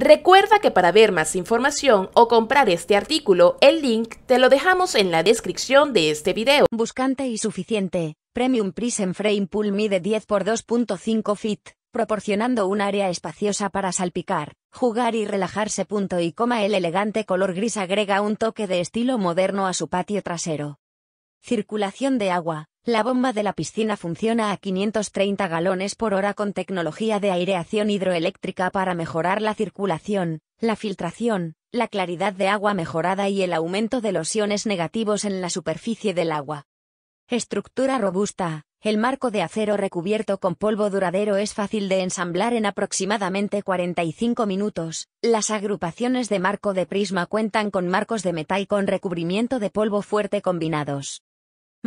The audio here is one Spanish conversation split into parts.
Recuerda que para ver más información o comprar este artículo, el link te lo dejamos en la descripción de este video. Buscante y suficiente. Premium Prism Frame Pool mide 10 x 2.5 feet, proporcionando un área espaciosa para salpicar, jugar y relajarse. Punto y coma el elegante color gris agrega un toque de estilo moderno a su patio trasero. Circulación de agua. La bomba de la piscina funciona a 530 galones por hora con tecnología de aireación hidroeléctrica para mejorar la circulación, la filtración, la claridad de agua mejorada y el aumento de los iones negativos en la superficie del agua. Estructura robusta. El marco de acero recubierto con polvo duradero es fácil de ensamblar en aproximadamente 45 minutos. Las agrupaciones de marco de prisma cuentan con marcos de metal con recubrimiento de polvo fuerte combinados.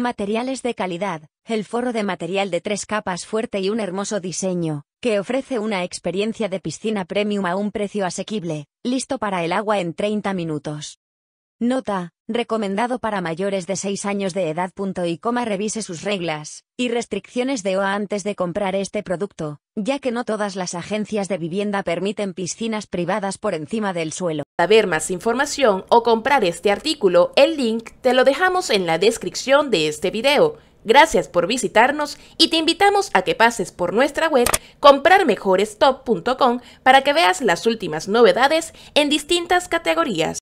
Materiales de calidad, el forro de material de tres capas fuerte y un hermoso diseño, que ofrece una experiencia de piscina premium a un precio asequible, listo para el agua en 30 minutos. Nota, recomendado para mayores de 6 años de edad. Y coma revise sus reglas y restricciones de OA antes de comprar este producto, ya que no todas las agencias de vivienda permiten piscinas privadas por encima del suelo. Para ver más información o comprar este artículo, el link te lo dejamos en la descripción de este video. Gracias por visitarnos y te invitamos a que pases por nuestra web comprarmejorestop.com para que veas las últimas novedades en distintas categorías.